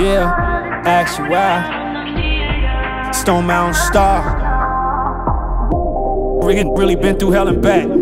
Yeah, ask you why. Stone Mountain Star. Really, really been through hell and back.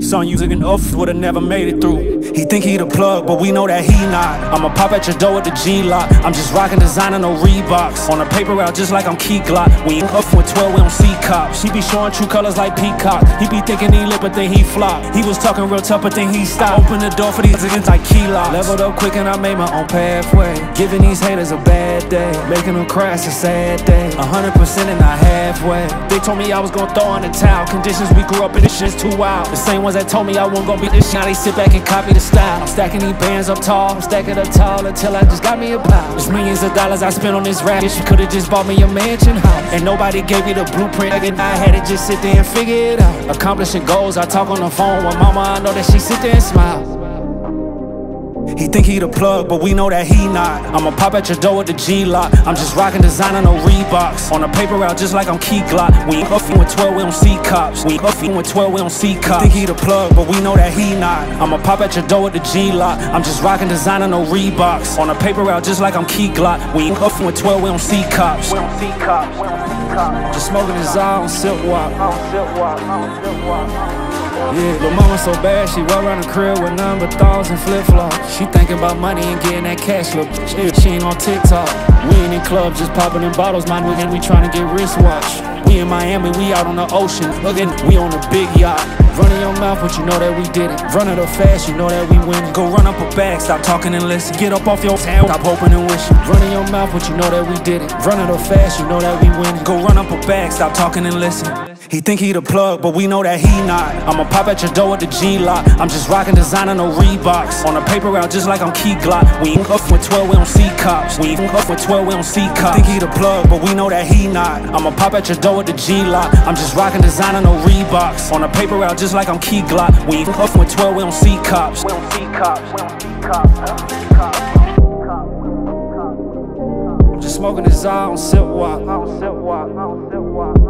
Son using an off would've never made it through. He think he the plug, but we know that he not. I'ma pop at your door with the G-Lock. I'm just rocking designer, no Reeboks. On a paper route, just like I'm Key Glock. We ain't up with 12, we don't see cops. He be showing true colors like Peacock. He be thinking he lit, but then he flop. He was talking real tough, but then he stopped. Open the door for these niggas like key lock. Leveled up quick and I made my own pathway. Giving these haters a bad day. Making them cry, crash a sad day. 100% and not halfway. They told me I was gonna throw in the towel. Conditions we grew up in, this shit's too wild. The same ones that told me I wasn't gonna be this. Now they sit back and copy the style. I'm stacking these bands up tall. I'm stacking up tall until I just got me a pile. There's millions of dollars I spent on this rap. She could've just bought me a mansion house. And nobody gave me the blueprint. And I had to just sit there and figure it out. Accomplishing goals. I talk on the phone with mama. I know that she sit there and smile. He think he the plug, but we know that he not. I'ma pop at your door with the G-Lock. I'm just rocking designer, no Reeboks. On a paper route, just like I'm Key Glock. We ain't with 12, we don't see cops. We ain't with 12, we don't see cops. Think he the plug, but we know that he not. I'ma pop at your door with the G-Lock. I'm just rocking designer, no Reeboks. On a paper route, just like I'm Key Glock. We ain't with 12, we don't see cops. We don't see cops. We don't see cops. Just smoking his eye on Silk Walk. On Silk Walk. On Silk Walk. Yeah, little mama so bad, she walk around the crib with none but thoughts and flip flops. She thinking about money and getting that cash, look. She, she ain't on TikTok. We ain't in clubs, just popping in bottles. My nigga, we trying to get wristwatch. We in Miami, we out on the ocean. Looking, we on a big yacht. Running your mouth, but you know that we did it. Running up fast, you know that we win. Go run up a bag, stop talking and listen. Get up off your town, stop hoping and wishing. Running your mouth, but you know that we did it. Running up fast, you know that we win. Go run up a bag, stop talking and listen. He think he the plug, but we know that he not. I'ma pop at your door with the G-Lock. I'm just rocking designer, no Reeboks. On a paper route, just like I'm Key Glock. We ain't up with 12, we don't see cops. We ain't up with 12, we don't see cops. Think he the plug, but we know that he not. I'ma pop at your door with the G-Lock. I'm just rocking designer, no Reeboks. On a paper route, just like I'm Key Glock. We ain't up with 12, we don't see cops. We don't see cops. We don't see cops. We don't see cops. Just smoking his eye on Silk Walk. On Silk Walk. On Silk Walk.